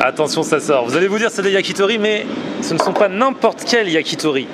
Attention, ça sort. Vous allez vous dire c'est des yakitori, mais ce ne sont pas n'importe quel yakitori.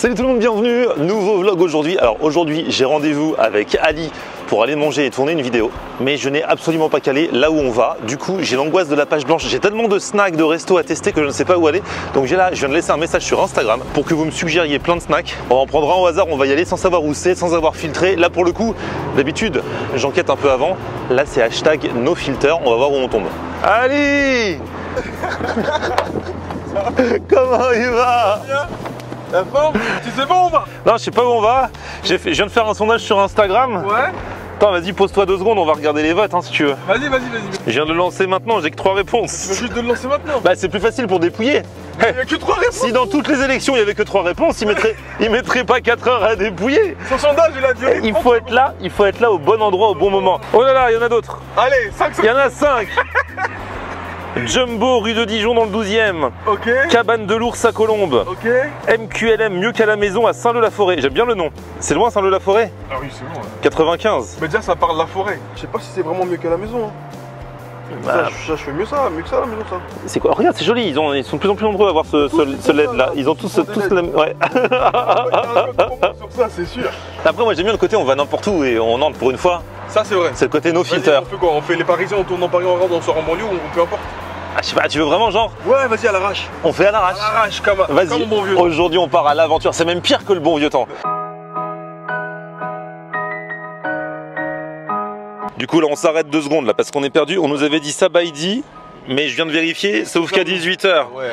Salut tout le monde, bienvenue, nouveau vlog aujourd'hui. Alors aujourd'hui j'ai rendez-vous avec Ali pour aller manger et tourner une vidéo, mais je n'ai absolument pas calé là où on va. Du coup j'ai l'angoisse de la page blanche, j'ai tellement de snacks, de restos à tester que je ne sais pas où aller. Donc j'ai là, je viens de laisser un message sur Instagram pour que vous me suggériez plein de snacks. On va en prendre un au hasard, on va y aller sans savoir où c'est, sans avoir filtré. Là pour le coup, d'habitude j'enquête un peu avant. Là c'est hashtag nofilter, on va voir où on tombe. Ali Comment il va? La forme Tu sais pas où on va Non, je sais pas où on va. J'ai fait- je viens de faire un sondage sur Instagram. Ouais Attends, vas-y, pose-toi deux secondes, on va regarder les votes hein, si tu veux. Vas-y, vas-y, vas-y. Je viens de le lancer maintenant, j'ai que trois Tu veux réponses. juste de le lancer maintenant Bah, c'est plus facile pour dépouiller. Il y a que trois réponses Si dans toutes les élections il y avait que trois réponses, il mettrait, il mettrait pas 4 heures à dépouiller. Son sondage, il a duré Il faut être là, il faut être là au bon endroit au bon moment. Oh là là, il y en a d'autres. Allez, 5 Il y en a 5. Jumbo, rue de Dijon dans le 12e. Ok Cabane de l'ours à Colombes. Ok MQLM, mieux qu'à la maison à Saint-Leu-la-Forêt. J'aime bien le nom. C'est loin Saint-Leu-la-Forêt Ah oui, c'est ouais. 95. Mais déjà, ça parle de la forêt. Je sais pas si c'est vraiment mieux qu'à la maison. Hein. Bah, Ça, je, ça, je fais mieux ça, mieux que ça à la maison, ça. C'est quoi? Regarde, c'est joli, ils, ont- ils sont de plus en plus nombreux à avoir ce, LED là. Ils ont tous, Tous des même. Ouais. Promo sur ça, c'est sûr. Après, moi j'aime bien le côté on va n'importe où et on entre pour une fois. Ça, c'est vrai. C'est le côté no Vas-y, filter. On fait quoi? On fait les Parisiens, on tourne dans Paris, on rentre, on sort en banlieue, ou peu importe. Ah, je sais pas, tu veux vraiment genre Ouais, vas-y, à l'arrache. On fait à À l'arrache. l'arrache, comme, comme bon vieux. aujourd'hui on part à l'aventure. C'est même pire que le bon vieux temps. Du coup, là on s'arrête deux secondes là parce qu'on est perdu. On nous avait dit Sabaïdi, mais je viens de vérifier, sauf qu'à 18h. Ouais.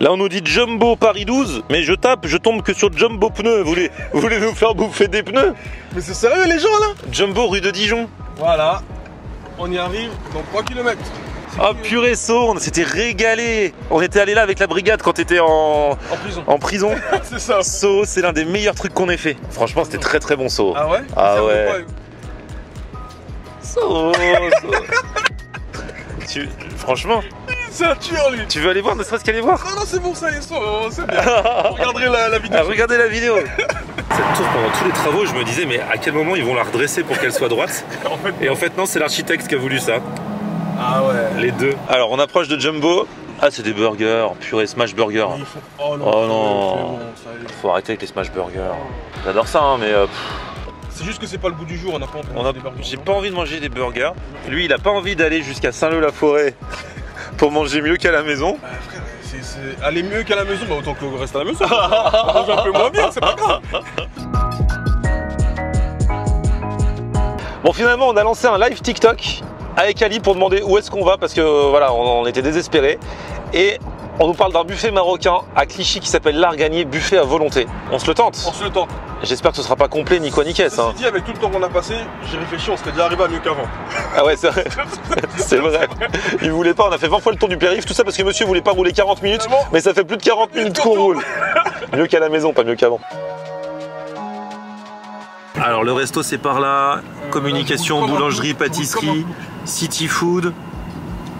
Là on nous dit Jumbo Paris 12, mais je tape, je tombe que sur Jumbo pneus. Vous voulez, vous voulez nous faire bouffer des pneus? Mais c'est sérieux, les gens, là? Jumbo rue de Dijon. Voilà. On y arrive dans 3 km. Oh purée saut, on s'était régalé. On était allé là avec la brigade quand t'étais en, En prison. en prison. c'est ça. Saut, c'est l'un des meilleurs trucs qu'on ait fait. Franchement, c'était très très bon saut. Ah ouais? Ah ouais. Saut. Tu- Franchement, C'est un tueur, lui. tu veux aller voir, ne serait-ce qu'aller voir? Non, non, c'est bon, ça y est, ça, oh, c'est bien. Vous regarderez la, la vidéo. Ah, regardez la vidéo. Cette tour, pendant tous les travaux, je me disais, mais à quel moment ils vont la redresser pour qu'elle soit droite? En fait, Et en fait, non, c'est l'architecte qui a voulu ça. Ah ouais. Les deux. Alors, on approche de Jumbo. Ah, c'est des burgers. Purée, smash burger. Oh non, Oh non. bon. Faut arrêter avec les smash burgers. J'adore ça, hein, mais euh, C'est juste que c'est pas le bout du jour, on n'a pas envie de on a- manger des burgers. j'ai pas envie de manger des burgers. Lui, il a pas envie d'aller jusqu'à Saint-Leu-la-Forêt pour manger mieux qu'à la maison. Ah, frère, aller mieux qu'à la maison, bah autant que le reste à la maison. On mange un peu moins bien, c'est pas grave. Bon, finalement, on a lancé un live TikTok avec Ali pour demander où est-ce qu'on va parce que voilà, on, on était désespérés. Et on nous parle d'un buffet marocain à Clichy qui s'appelle L'Arganier, buffet à volonté. On se le tente On se le tente. J'espère que ce sera pas complet ni quoi ni caisse. Hein. dit, avec tout le temps qu'on a passé, j'ai réfléchi, on serait déjà arrivé à mieux qu'avant. Ah ouais, c'est vrai. c'est vrai. Il voulait pas, on a fait 20 fois le tour du périph', tout ça parce que monsieur voulait pas rouler 40 minutes, mais ça fait plus de 40 minutes qu'on roule. Mieux qu'à la maison, pas mieux qu'avant. Alors le resto c'est par là, communication, boulangerie, pâtisserie, city food,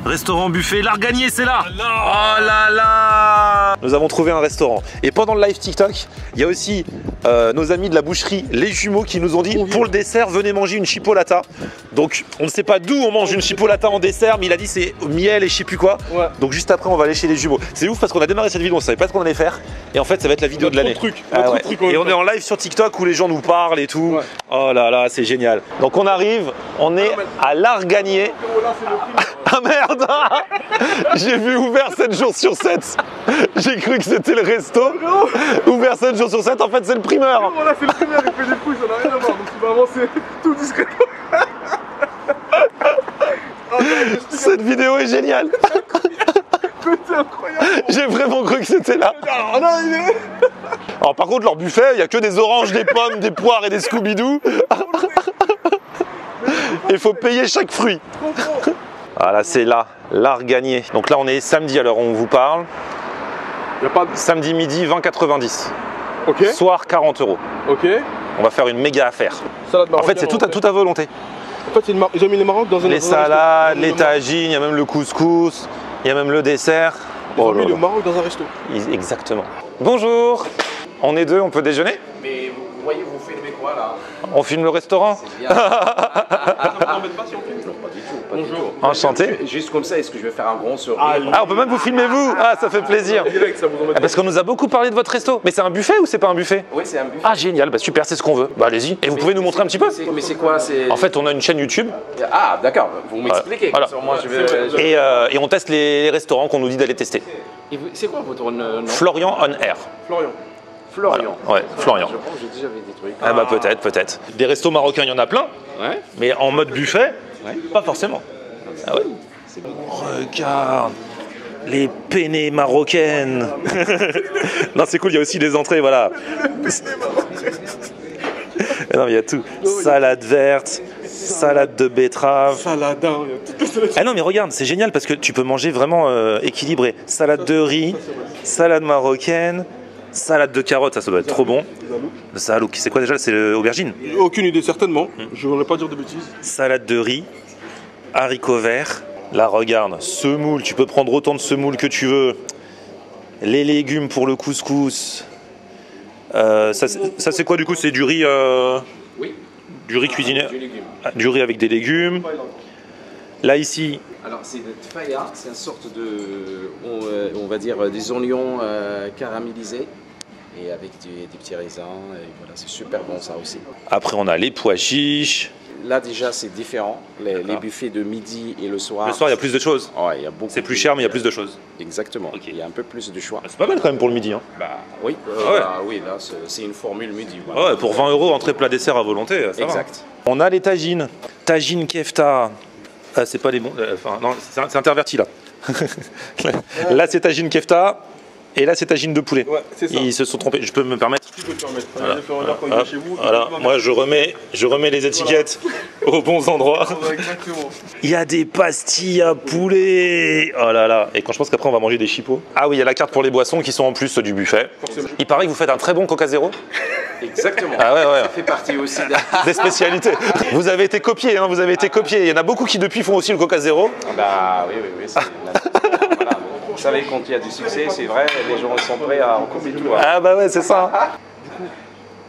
restaurant buffet, l'arganier c'est là. Là Oh là là. Nous avons trouvé un restaurant. Et pendant le live TikTok, il y a aussi euh, nos amis de la boucherie, les jumeaux, qui nous ont dit pour le dessert, venez manger une chipolata. Donc on ne sait pas d'où on mange une chipolata en dessert, mais il a dit c'est miel et je sais plus quoi. Ouais. Donc juste après, on va aller chez les jumeaux. C'est ouf parce qu'on a démarré cette vidéo, on savait pas ce qu'on allait faire. Et en fait, ça va être la vidéo de l'année. Ah ouais. Et on est en live sur TikTok où les gens nous parlent et tout. Ouais. Oh là là, c'est génial. Donc on arrive, on est à l'Arganier. Prix. Ah merde J'ai vu ouvert 7 jours sur 7 J'ai cru que c'était le resto Ouvert 7 jours sur 7, en fait c'est le primeur le il fait des couilles, ça n'a rien à voir. Donc tu vas avancer tout discrètement. J'explique un Cette vidéo est géniale c'est incroyable. J'ai vraiment cru que c'était là Ah non, il est. Alors par contre leur buffet, il y a que des oranges, des pommes, des poires et des Scooby-Doo Il faut payer chaque fruit. Voilà, c'est là, l'Arganier. Donc là on est samedi à l'heure où on vous parle. Y'a pas de. Samedi midi, 20,90. Soir, 40 euros. ok. On va faire une méga affaire. Salade En fait, c'est tout à, tout à volonté. En fait, une mar- ils ont mis les Maroc dans un Les salades, ont les le tagines, il y a même le couscous, il y a même le dessert. Ils ont Oh là mis le là. Maroc dans un resto. Ils- Exactement. Bonjour On est deux, on peut déjeuner? Mais vous voyez, vous faites mes Voilà. On filme le restaurant? Bien. Ça vous embête pas si on filme Pas du Bonjour. tout. Enchanté. Juste comme ça, est-ce que je vais faire un grand sourire Ah, on peut même vous filmer vous Ah, ça fait plaisir Ah, Parce qu'on nous a beaucoup parlé de votre resto. Mais c'est un buffet ou c'est pas un buffet? Oui, c'est un buffet. Ah, génial, bah super, c'est ce qu'on veut. Bah allez-y. Et vous pouvez nous montrer un petit peu? Mais c'est quoi. En fait, on a une chaîne YouTube Ah, d'accord, vous m'expliquez. Voilà. comme ça, Moi, je vais... je- et, euh, et on teste les restaurants qu'on nous dit d'aller tester. C'est quoi votre nom? Florian on Air. Florian. Florian. Ouais, Florian. Je pense que j'ai déjà vu des trucs. Ah bah peut-être, peut-être. Des restos marocains, il y en a plein, Ouais. mais en mode buffet, Ouais. pas forcément. Ah bon. Regarde les penne marocaines. non, c'est cool, il y a aussi des entrées, voilà. non, mais il y a tout. Salade verte, salade de betterave. Saladin, les salades. Ah non, mais regarde, c'est génial parce que tu peux manger vraiment euh, équilibré. Salade de riz, salade marocaine, salade de carottes, ça, ça doit être trop bon. Le salouk, c'est quoi déjà? C'est l'aubergine Aucune idée, certainement. Hmm. Je voudrais pas dire de bêtises. salade de riz, haricots verts. Là, regarde, semoule, tu peux prendre autant de semoule que tu veux. Les légumes pour le couscous. Euh, ça, c'est- ça, c'est quoi du coup? C'est du riz, euh, Oui, du riz cuisiné, du. Ah, du riz avec des légumes. Là ici, Alors, c'est de tfaya, c'est une sorte de, on, euh, on va dire, des oignons euh, caramélisés et avec des, des petits raisins. Et voilà, c'est super bon ça aussi. après on a les pois chiches. Là déjà, c'est différent. Les, les buffets de midi et le soir. Le soir, il y a plus de choses. Ouais, il y a beaucoup. C'est plus cher, mais il y a plus de choses. Exactement. Il y a un peu plus de choix. C'est pas mal quand même pour le midi. Hein. Bah oui. Ah ouais. bah oui, là, c'est c'est une formule midi. voilà. Ouais, pour 20 euros, entrée plat dessert à volonté, ça va. Exact. On a les tagines. Tagine kefta. Ah, c'est pas les bons. euh, Enfin, non, c'est c'est interverti là. là, c'est tagine kefta. Et là, c'est tagine de poulet. Ouais, c'est ça. Ils se sont trompés. Je peux me permettre Tu peux te permettre. Il Hop, est chez vous. Voilà, moi je remets, je remets les étiquettes aux bons endroits. Exactement. Il y a des pastilles à poulet. Oh là là. Et quand je pense qu'après on va manger des chipots. Ah oui, il y a la carte pour les boissons qui sont en plus du buffet. Forcément. Il paraît que vous faites un très bon Coca Zéro. Exactement. Ah ouais, ouais. Ça fait partie aussi. Des spécialités. Vous avez été copié, hein, vous avez été copié. Il y en a beaucoup qui depuis font aussi le Coca Zéro. Bah oui, oui, oui. savez, quand il y a du succès, c'est vrai, les gens sont prêts à en couper tout. hein. Ah bah ouais, c'est ça.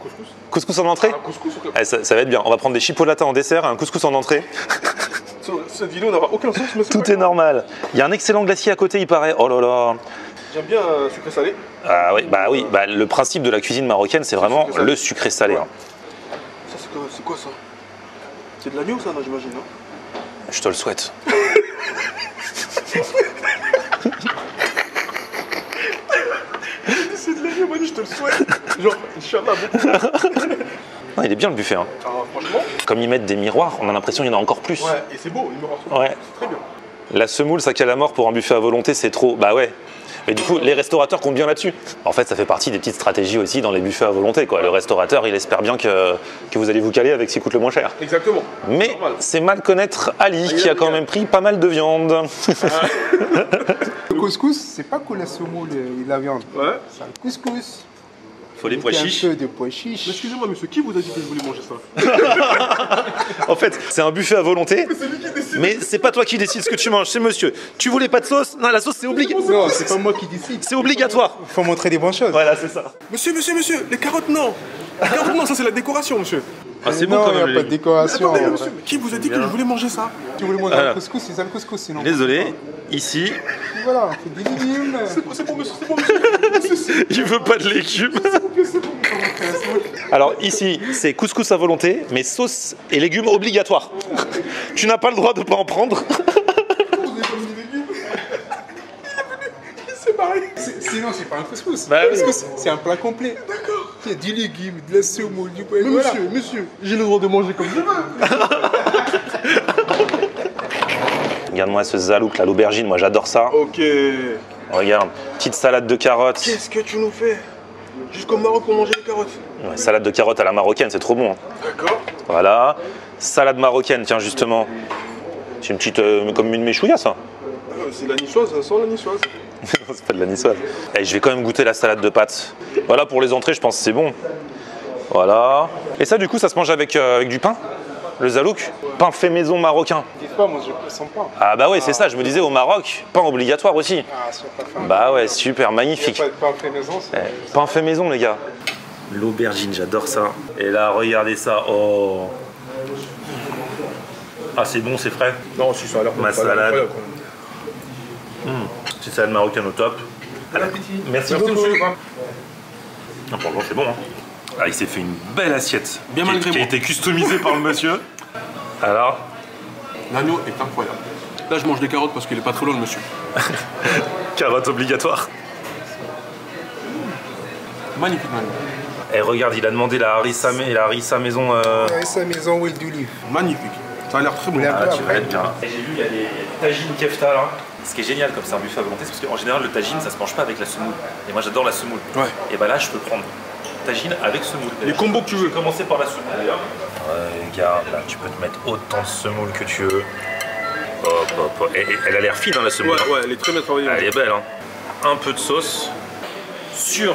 Couscous. Couscous en entrée couscous. Eh, ça, ça va être bien. On va prendre des chipolatas en dessert et un couscous en entrée. Cette vidéo n'aura aucun sens, mais c'est Tout est normal. Il y a un excellent glacier à côté, il paraît. Oh là là. J'aime bien euh, sucré salé. Ah oui, bah oui. Bah, le principe de la cuisine marocaine, c'est vraiment sucré le sucré salé. hein. Ça, c'est quoi, c'est quoi ça? C'est de l'agneau, ça, non, j'imagine, non? Je te le souhaite. Je te le souhaite. Genre, Inch'Allah, beaucoup. Non, il est bien le buffet. hein. Ah, franchement, Comme ils mettent des miroirs, on a l'impression qu'il y en a encore plus. ouais, et c'est beau, il me rassure. Ouais. C'est très bien. La semoule, ça cale à mort pour un buffet à volonté, c'est trop. Bah ouais. Mais du coup, les restaurateurs comptent bien là-dessus. En fait, ça fait partie des petites stratégies aussi dans les buffets à volonté. Quoi. Le restaurateur, il espère bien que, que vous allez vous caler avec ce qui coûte le moins cher. Exactement. Mais c'est mal connaître Ali, qui a quand bien. même pris pas mal de viande. Le couscous, c'est pas que la semoule et la viande. Ouais. C'est le couscous. Faut les pois chiches. Un peu de pois chiches. Mais excusez-moi, monsieur, qui vous a dit que je voulais manger ça? En fait, c'est un buffet à volonté. Mais c'est pas toi qui décides ce que tu manges, c'est monsieur. Tu voulais pas de sauce? Non, la sauce c'est obligatoire. Non, c'est pas moi qui décide. C'est obligatoire. Il faut montrer des bonnes choses. Voilà, c'est ça. Monsieur, monsieur, monsieur, les carottes, non Les carottes, non, ça, c'est la décoration, monsieur. Ah, c'est bon non, quand il n'y a même. pas de décoration. Attendez, en monsieur, qui vous a dit que je voulais manger ça Tu voulais manger un couscous, c'est le couscous sinon. Désolé, ici, Voilà, fait des légumes. C'est bon, monsieur, c'est bon, monsieur. il veut pas de légumes. Alors ici, c'est couscous à volonté, mais sauce et légumes obligatoires. Tu n'as pas le droit de pas en prendre. C'est. C'est- Sinon, c'est pas un couscous. Bah couscous, c'est un plat complet. D'accord. Il y a du légume, de la semoule, du pois. Mais Voilà. monsieur, monsieur, j'ai le droit de manger comme je veux. Regarde-moi ce zalouk là, l'aubergine, moi j'adore ça. Ok. Regarde, petite salade de carottes. Qu'est-ce que tu nous fais? Jusqu'au Maroc pour manger les carottes. Ouais, salade de carottes à la marocaine, c'est trop bon. hein. D'accord. Voilà. Salade marocaine, tiens justement. C'est une petite, euh, comme une méchouilla ça. Euh, C'est la niçoise, ça sent la niçoise. c'est pas de la niçoise. Et je vais quand même goûter la salade de pâtes. Voilà pour les entrées, je pense que c'est bon. Voilà. Et ça, du coup, ça se mange avec, euh, avec du pain Le zalouk? Pain fait maison marocain. Dites pas, moi je le sens pas. Ah bah ouais, c'est ça, je me disais au Maroc, pain obligatoire aussi. Ah, c'est pas fin. Bah ouais, super, magnifique. pas de pain fait maison, c'est. Eh, Pain fait maison, les gars. L'aubergine, j'adore ça. Et là, regardez ça. Oh. Ah, c'est bon, c'est frais. Non, si ça a l'air Ma salade. incroyable, C'est salade marocaine au top. Merci, Merci, beaucoup. monsieur. Non, franchement, c'est bon. Hein. Ah, il s'est fait une belle assiette. Bien qui, malgré qui a été customisée par le monsieur. Alors, L'agneau est incroyable. Là, je mange des carottes parce qu'il est pas trop loin, le monsieur. carotte obligatoire. Magnifique, magnifique. Et regarde, il a demandé la harissa, mais- la harissa maison. euh, Ouais, sa maison huile d'olive. Magnifique. Ça a l'air très bon. Ah, peu tu vas après. être bien. Et j'ai vu, il y a des tagines kefta là. Ce qui est génial comme c'est un buffet à volonté, c'est parce qu'en général, le tagine, ça se mange pas avec la semoule. Et moi, j'adore la semoule. Ouais. Et bah là, je peux prendre tagine avec semoule. Les combos que tu veux. commencer par la semoule d'ailleurs. Regarde, là, tu peux te mettre autant de semoule que tu veux. Hop, hop, hop. Et- et elle a l'air fine, hein, la semoule. Ouais, hein. ouais, elle est très bien travaillée. Elle est belle, hein. Un peu de sauce sur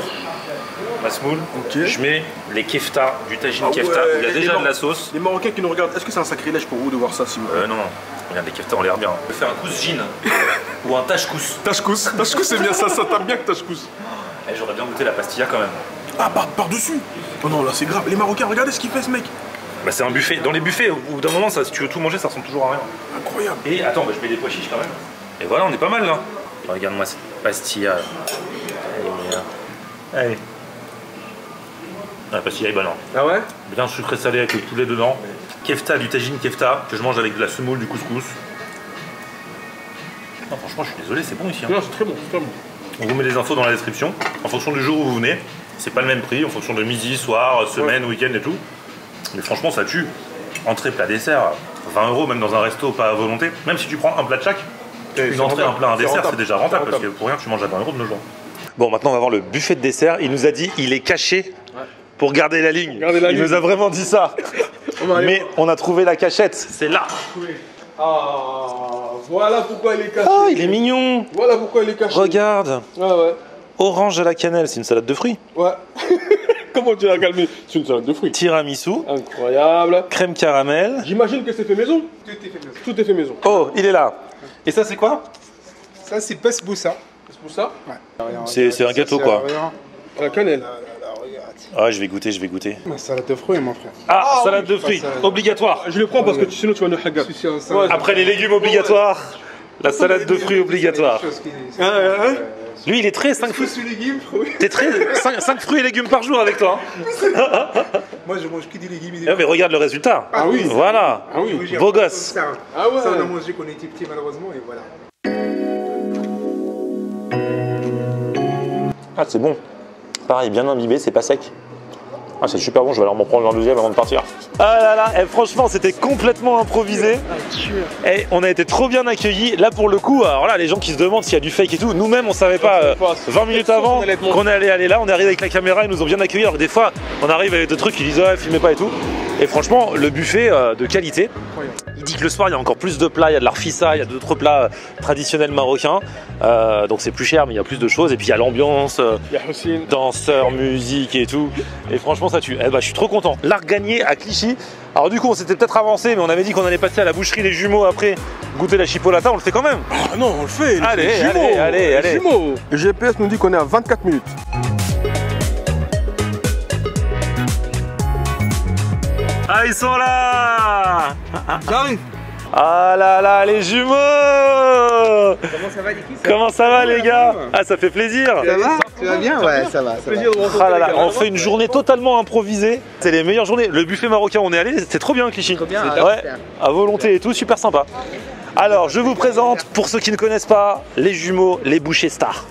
la semoule. Ok. Je mets les kefta, du tagine Ah kefta. ouais, il y a déjà de la sauce. Les Marocains qui nous regardent, est-ce que c'est un sacrilège pour vous de voir ça, s'il vous plaît? Euh, non, non. Regarde, les kefta ont l'air bien. Je vais faire un couscine ou un tashkous. Tachkous, Tachkous c'est bien, ça, ça tape bien que Tachkous. Eh, J'aurais bien goûté la pastilla quand même. Ah, par, par-dessus Oh non, là c'est grave. Les Marocains, regardez ce qu'il fait ce mec. Bah, c'est un buffet. Dans les buffets, au bout d'un moment, ça, si tu veux tout manger, ça ressemble toujours à rien. Incroyable. Et attends, bah, je mets des pois chiches quand même. Et voilà, on est pas mal là. Regarde-moi cette pastilla. Allez, euh, Allez. Ah, La pastilla est bonne. hein. Ah ouais? Bien sucré salé avec le poulet dedans. Kefta, du tagine kefta, que je mange avec de la semoule, du couscous. Non, franchement, je suis désolé, c'est bon ici. hein. Non, c'est très bon, c'est très bon. On vous met les infos dans la description. En fonction du jour où vous venez, c'est pas le même prix, en fonction de midi, soir, semaine, week-end et tout. Mais franchement, ça tue. Entrée, plat, dessert, 20 euros, même dans un resto pas à volonté. Même si tu prends un plat de chaque, une entrée, un plat, un dessert, c'est déjà rentable parce que pour rien, tu manges à 20 euros de nos jours. Bon, maintenant, on va voir le buffet de dessert. Il nous a dit il est caché pour garder la ligne. Garder la il ligne. nous a vraiment dit ça. Mais on a trouvé la cachette, c'est là. Voilà pourquoi il est caché. Ah, il est mignon. Voilà pourquoi il est caché. Regarde, Ouais, ouais. orange à la cannelle, c'est une salade de fruits. Ouais. Comment tu l'as calmé? C'est une salade de fruits. Tiramisu, Incroyable. crème caramel. J'imagine que c'est fait maison. Tout est fait maison. Tout est fait maison. Oh, il est là. Et ça, c'est quoi? Ça, c'est Pesboussa. C'est pour ça C'est- c'est un gâteau, quoi. À la cannelle. Ah, je vais goûter, je vais goûter. Ma salade de fruits, mon frère. Ah, salade de fruits, salade. obligatoire. Je le prends parce que tu- sinon tu vas nous ça- Après les légumes obligatoires, la salade de fruits obligatoire. Hein, hein Lui, il est très 5 fruits. T'es très 5, fruits et légumes par jour avec toi. hein. Moi, je mange que des légumes et des Ah, mais regarde le résultat. Ah oui. Voilà. Ah oui. Beau gosse. Ça, Ah ouais. Ça, on a mangé quand on était petit, malheureusement, et voilà. Ah, c'est bon. Pareil, bien imbibé, c'est pas sec. Ah, c'est super bon, je vais alors m'en prendre un deuxième avant de partir. Ah là là, eh, franchement, c'était complètement improvisé. Et on a été trop bien accueillis. Là, pour le coup, alors là, les gens qui se demandent s'il y a du fake et tout, nous-mêmes, on savait pas euh, 20 minutes avant qu'on allait aller là. On est arrivé avec la caméra, ils nous ont bien accueillis. Alors que des fois, on arrive avec des trucs qui disent, ouais, filmez pas et tout. Et franchement, le buffet euh, de qualité. Il dit que le soir, il y a encore plus de plats. Il y a de l'arfissa, il y a d'autres plats euh, traditionnels marocains. Euh, donc c'est plus cher, mais il y a plus de choses. Et puis il y a l'ambiance. euh, Il y a Hussein. danseurs, musique et tout. Et franchement, ça tue. Eh ben, je suis trop content. L'art gagné à Clichy. Alors du coup, on s'était peut-être avancé, mais on avait dit qu'on allait passer à la boucherie les jumeaux après goûter la chipolata. On le fait quand même. Ah non, on le fait. Allez, les jumeaux, allez, allez, les allez. Jumeaux. Le GPS nous dit qu'on est à 24 minutes. Ah, ils sont là J'arrive. Ah là là, les jumeaux Comment ça va Comment ça va les gars Ah, ça fait plaisir Ça va Tu vas bien Ouais, ça va. Ça va. Plaisir de rencontrer Ah là là, on fait une journée totalement improvisée. C'est les meilleures journées. Le buffet marocain, où on est allé, c'était trop bien, Clichy. Trop bien, ouais, à volonté et tout, super sympa. Alors, je vous présente, pour ceux qui ne connaissent pas, les jumeaux, les bouchers stars.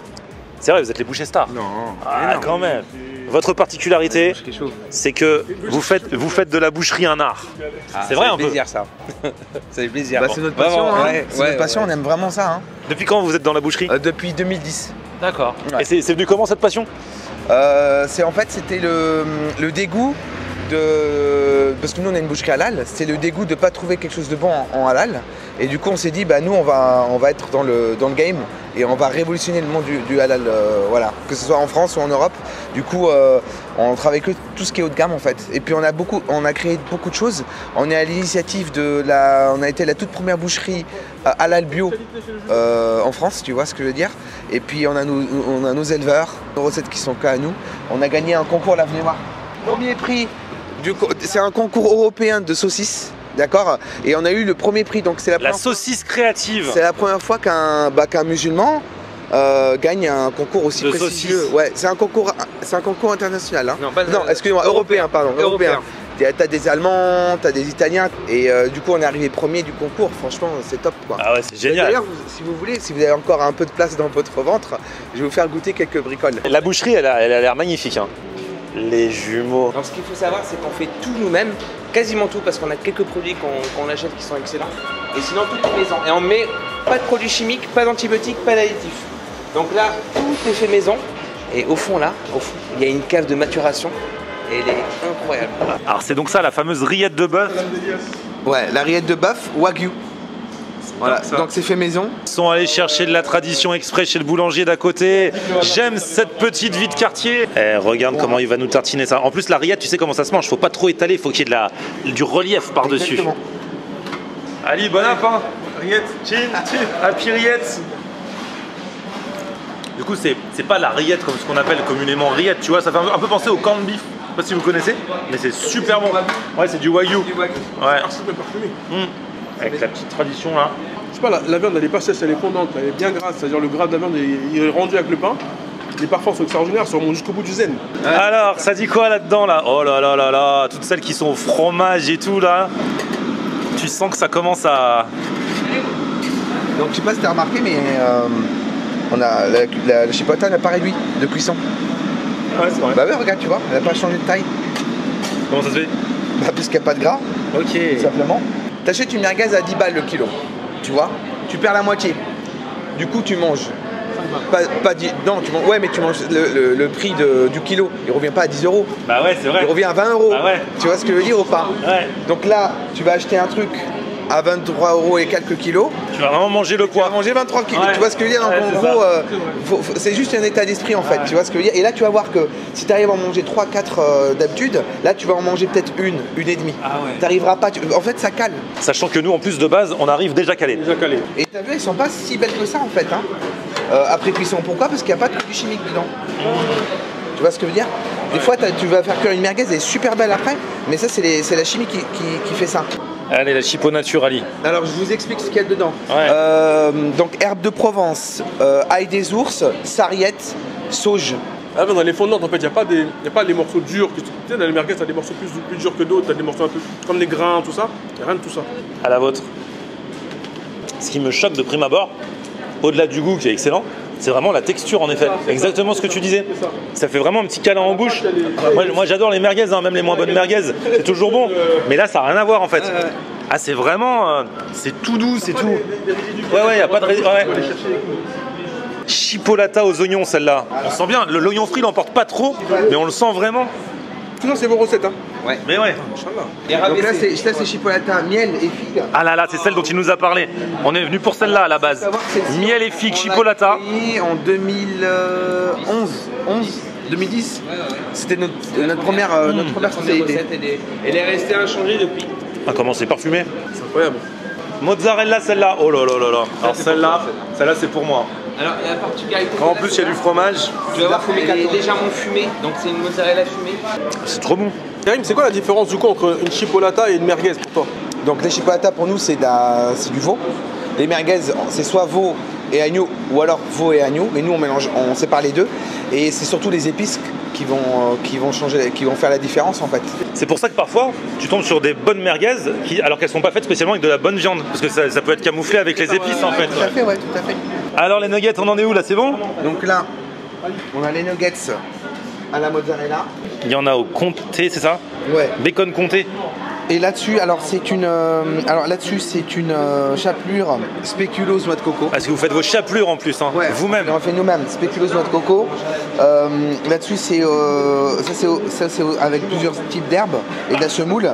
C'est vrai, vous êtes les bouchers stars. Non. Ah, quand même. Votre particularité, c'est que vous faites, vous faites de la boucherie un art. c'est vrai un peu. plaisir ça. ça fait plaisir. Bah, c'est notre passion, hein. ouais, c'est ouais, notre passion, ouais. on aime vraiment ça. Hein. Depuis quand vous êtes dans la boucherie? Euh, depuis 2010. D'accord. Ouais. Et c'est c'est venu comment cette passion? Euh, c'est en fait c'était le, le dégoût de parce que nous on a une boucherie halal, c'est le dégoût de pas trouver quelque chose de bon en, en halal. Et du coup on s'est dit bah nous on va on va être dans le dans le game et on va révolutionner le monde du, halal, euh, voilà, que ce soit en France ou en Europe. Du coup, euh, on travaille que tout ce qui est haut de gamme en fait. Et puis on a beaucoup, on a créé beaucoup de choses. On est à l'initiative de la, on a été la toute première boucherie euh, halal bio en France, tu vois ce que je veux dire. Et puis on a nos, on a nos éleveurs, nos recettes qui sont qu'à nous. On a gagné un concours là, venez voir. Premier prix, c'est un concours européen de saucisses. D'accord Et on a eu le premier prix, donc c'est la, La saucisse créative. c'est la première fois qu'un bah, musulman euh, gagne un concours aussi De prestigieux. Ouais, c'est un concours, c'est un concours international. Hein. Non, excusez-moi, européen, pardon, européen. Européen. T'as- des Allemands, t'as des Italiens, et euh, du coup on est arrivé premier du concours. Franchement, c'est top quoi. Ah ouais, c'est génial. D'ailleurs, si vous voulez, si vous avez encore un peu de place dans votre ventre, je vais vous faire goûter quelques bricoles. La boucherie, elle a elle a l'air magnifique. hein. Les jumeaux. Donc ce qu'il faut savoir, c'est qu'on fait tout nous-mêmes, quasiment tout, parce qu'on a quelques produits qu'on achète qui sont excellents. Et sinon, tout est maison. Et on met pas de produits chimiques, pas d'antibiotiques, pas d'additifs. Donc là, tout est fait maison. Et au fond, là, au fond, il y a une cave de maturation. Et elle est incroyable. Alors c'est donc ça la fameuse rillette de bœuf. Ouais, la rillette de bœuf Wagyu. Voilà, donc c'est fait maison. Ils sont allés chercher de la tradition exprès chez le boulanger d'à côté. J'aime cette petite vie de quartier. Eh, regarde comment il va nous tartiner ça. En plus la rillette, tu sais comment ça se mange. Faut pas trop étaler, faut qu'il y ait de la, du relief par-dessus. Ali, bon app, hein Rillette, chin, chin, happy rillette. Du coup, c'est pas la rillette comme ce qu'on appelle communément rillette, tu vois, ça fait un peu, un peu penser au corned beef. Je sais pas si vous connaissez, mais c'est super bon. Ouais, c'est du wagyu. Ouais. Mmh. Avec la petite tradition là. Je sais pas, la, la viande elle est pas sèche, elle est fondante, elle est bien grasse, c'est-à-dire le gras de la viande il, il est rendu avec le pain. Les parfums sont extraordinaires, ça remonte jusqu'au bout du zen. Alors, ça dit quoi là-dedans là? Oh là là là là, toutes celles qui sont au fromage et tout là. Tu sens que ça commence à. Donc je sais pas si t'as remarqué, mais euh, on a la, la, la chipota n'a pas réduit de cuisson. Ouais, c'est vrai. Bah ouais, regarde, tu vois, elle n'a pas changé de taille. Comment ça se fait? Bah, puisqu'il n'y a pas de gras, Ok. tout simplement. T'achètes une merguez à 10 balles le kilo, tu vois. Tu perds la moitié. Du coup, tu manges. Pas, pas 10, non, tu manges, ouais, mais tu manges le, le- le prix de- du kilo. Il revient pas à 10 euros. Bah ouais, c'est vrai. Il revient à 20 euros. Ah ouais. Tu vois ce que je veux dire ou pas? Ouais. Donc là, tu vas acheter un truc à 23 euros et quelques kilos. Tu vas vraiment manger le Tu vas poids. manger 23 kilos. Ouais. Tu vois ce que je veux dire Donc, Ouais, En c'est gros, euh, c'est juste un état d'esprit en fait. Tu vois ce que je veux dire? Et là, tu vas voir que si tu arrives à en manger 3-4 d'habitude, là, tu vas en manger peut-être une, une et demie. Ah ouais. T'arriveras pas. tu- En fait, ça cale. Sachant que nous, en plus de base, on arrive déjà calé. Déjà calé. Et t'as vu, elles sont pas si belles que ça en fait. Hein. Euh, après cuisson. Pourquoi? Parce qu'il n'y a pas de produits chimiques dedans. Tu vois ce que je veux dire? Des fois, tu vas faire cuire une merguez, elle est super belle après, mais ça, c'est la chimie qui, qui- qui fait ça. Allez, la chipo nature, Ali. Alors, je vous explique ce qu'il y a dedans. Ouais. Euh, donc, herbe de Provence, euh, ail des ours, sarriette, sauge. Ah, mais dans les fondantes, en fait, il n'y a, pas des- y a pas les morceaux durs. qui- Tu sais, dans les merguez, tu as des morceaux plus, plus durs que d'autres, tu as des morceaux un peu comme les grains, tout ça. Il a rien de tout ça. À la vôtre. Ce qui me choque de prime abord, au-delà du goût qui est excellent, c'est vraiment la texture en effet. Exactement ce que tu disais. Ça fait vraiment un petit câlin en bouche. Moi, moi, j'adore les merguez, hein, même les moins bonnes merguez. C'est toujours bon. Mais là, ça n'a rien à voir en fait. Ah, c'est vraiment. euh, c'est tout doux, c'est tout. Ouais, ouais, il a pas de. ré- Ouais. Chipolata aux oignons, celle-là. On sent bien, le- l'oignon frit l'emporte pas trop, mais on le sent vraiment. Ça, c'est vos recettes. Hein. Mais ouais. Donc là, c'est ça, c'est chipolata, miel et figue. Ah là là, c'est celle dont il nous a parlé. On est venu pour celle-là à la base. Miel et figue, chipolata. en 2011, 11, 2010. C'était notre, notre première, euh, notre première spécialité. Elle est restée inchangée depuis. Ah, comment c'est parfumé C'est incroyable. Mozzarella, celle-là. Oh là là là là. Alors celle-là, celle-là c'est pour moi. Alors la particularité. En plus, il y a du fromage. Tu vas voir qu'elle est légèrement fumée, donc c'est une mozzarella fumée. C'est trop bon. Karim, c'est quoi la différence du coup entre une chipolata et une merguez pour toi? Donc les chipolata pour nous la- c'est du veau. Les merguez c'est soit veau et agneau ou alors veau et agneau. Mais nous on mélange, on sépare les deux. Et c'est surtout les épices qui vont, euh, qui vont changer, qui vont faire la différence en fait. C'est pour ça que parfois, tu tombes sur des bonnes merguez, qui, alors qu'elles sont pas faites spécialement avec de la bonne viande. Parce que ça, ça peut être camouflé avec les épices en fait. Tout à fait, ouais, tout à fait. Alors les nuggets, on en est où là C'est bon? Donc là, on a les nuggets à la mozzarella. Il y en a au comté, c'est ça? Ouais. Bacon comté. Et là-dessus, alors c'est une, euh, alors là-dessus c'est une euh, chapelure spéculoos noix de coco. Parce que vous faites vos chapelures en plus, hein, vous-même. On fait nous-mêmes, spéculoos noix de coco. Euh, là-dessus c'est, euh, ça c'est, avec plusieurs types d'herbes et de la semoule.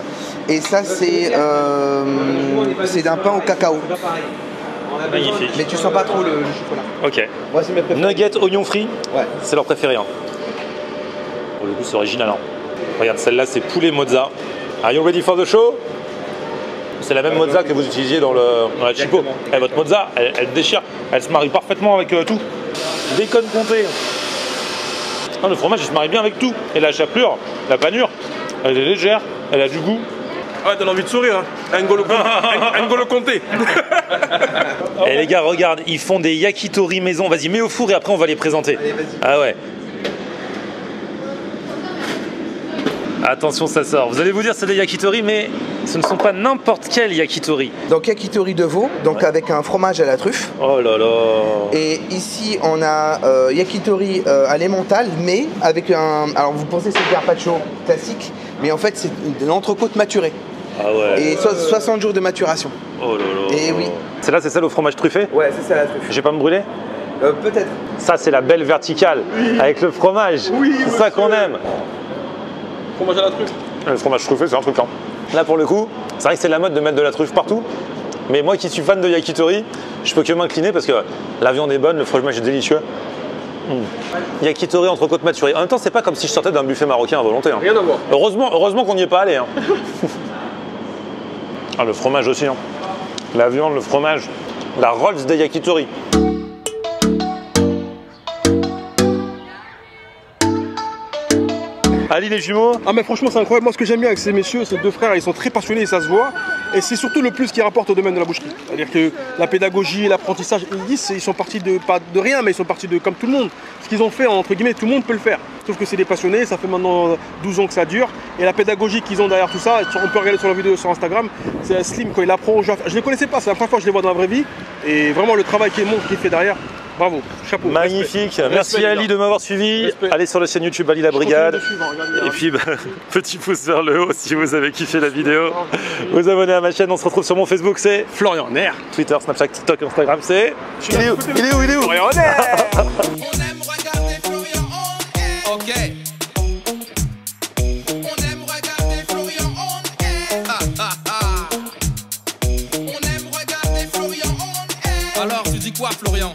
Et ça c'est, euh, c'est d'un pain au cacao. Magnifique. Mais tu sens pas trop le, le chocolat. Ok. Moi, c'est mes préférés. Nuggets, oignon frit, Ouais. c'est leur préféré. hein. Pour le coup, c'est original. hein. Regarde, celle-là, c'est poulet mozza. Are you ready for the show? C'est la même mozza que vous utilisiez dans, le, dans la chipo. Eh, votre mozza, elle, elle déchire. Elle se marie parfaitement avec euh, tout. Bacon comté. Ah, le fromage, il se marie bien avec tout. Et la chapelure, la panure, elle est légère, elle a du goût. Ah ouais, donne envie de sourire, hein. N'Golo Conte. Et Eh, les gars, regarde, ils font des yakitori maison. Vas-y, mets au four et après on va les présenter. Ah ouais. Attention, ça sort. Vous allez vous dire c'est des yakitori, mais ce ne sont pas n'importe quel yakitori. Donc yakitori de veau, donc avec un fromage à la truffe. Oh là là. Et ici, on a euh, yakitori euh, à l'emmental, mais avec un. Alors vous pensez que c'est le carpaccio classique, mais en fait c'est de l'entrecôte maturée. Ah ouais. Et so- 60 jours de maturation. Oh là là. Et oui. Celle-là, c'est celle au fromage truffé Ouais, c'est ça la truffe. J'ai pas me brûler Euh, Peut-être. Ça, c'est la belle verticale avec le fromage. c'est ça qu'on aime. Fromage à la truffe. Le fromage truffé, c'est un truc. Hein. Là, pour le coup, c'est vrai que c'est la mode de mettre de la truffe partout. Mais moi qui suis fan de yakitori, je peux que m'incliner parce que la viande est bonne, le fromage est délicieux. Mm. Yakitori entre côtes maturées. En même temps, c'est pas comme si je sortais d'un buffet marocain à volonté. hein. Rien à voir. Heureusement, heureusement qu'on n'y est pas allé. hein. ah, le fromage aussi. hein. La viande, le fromage. La Rolls des yakitori. Ali les jumeaux Ah mais franchement c'est incroyable, moi ce que j'aime bien avec ces messieurs, ces deux frères, ils sont très passionnés et ça se voit. Et c'est surtout le plus qui rapporte au domaine de la boucherie. C'est-à-dire que la pédagogie, l'apprentissage, ils disent ils sont partis de pas de rien, mais ils sont partis de comme tout le monde. Ce qu'ils ont fait entre guillemets, tout le monde peut le faire. Sauf que c'est des passionnés, ça fait maintenant 12 ans que ça dure. Et la pédagogie qu'ils ont derrière tout ça, on peut regarder sur la vidéo sur Instagram, c'est Slim quand il apprend aux. Je ne les connaissais pas, c'est la première fois que je les vois dans la vraie vie. Et vraiment le travail qu'il montre, qu'il fait derrière, bravo, chapeau. Magnifique. Respect. Merci Respect, Ali de m'avoir suivi. Respect. Allez sur la chaîne YouTube Ali la Brigade. suivre, Et puis, bah, petit pouce vers le haut si vous avez kiffé la vidéo. Vous abonnez à ma chaîne. On se retrouve sur mon Facebook, c'est Florian Nair. Twitter, Snapchat, TikTok, Instagram, c'est. Il est où? Il est où? Il est où? Florian Nair. On aime regarder Florian on. Ok. On aime regarder Florian on aime regarder Florian on. Alors, tu dis quoi, Florian?